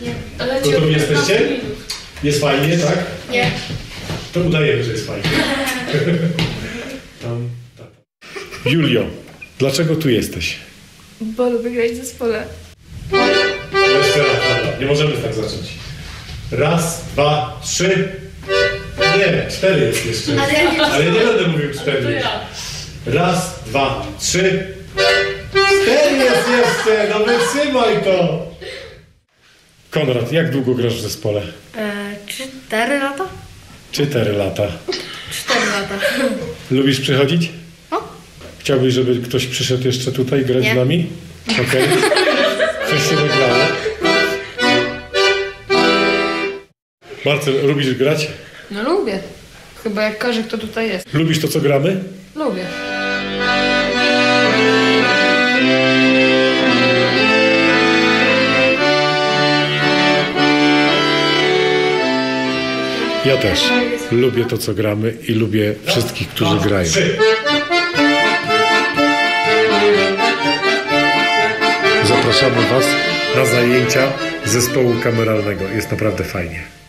Nie. Ale Gotowi jesteście? Jest fajnie, tak? Nie. To udajemy, że jest fajnie. Tam, tam. Julio, dlaczego tu jesteś? Bo lubię grać w zespole. Jeszcze raz, dobra, nie możemy tak zacząć. Raz, dwa, trzy. Nie, cztery jest jeszcze. Ale ja nie Ale nie będę mówił cztery. Raz, dwa, trzy. Cztery jest jeszcze, no wytrzymaj to. Konrad, jak długo grasz w zespole? E, cztery lata? Cztery lata. Cztery lata. Lubisz przychodzić? No. Chciałbyś, żeby ktoś przyszedł jeszcze tutaj grać Nie. z nami? Okej. Coś się wygrało. Marcel, lubisz grać? No lubię. Chyba jak każdy, kto tutaj jest. Lubisz to, co gramy? Lubię. Ja też. Lubię to, co gramy i lubię wszystkich, którzy grają. Zapraszamy Was na zajęcia zespołu kameralnego. Jest naprawdę fajnie.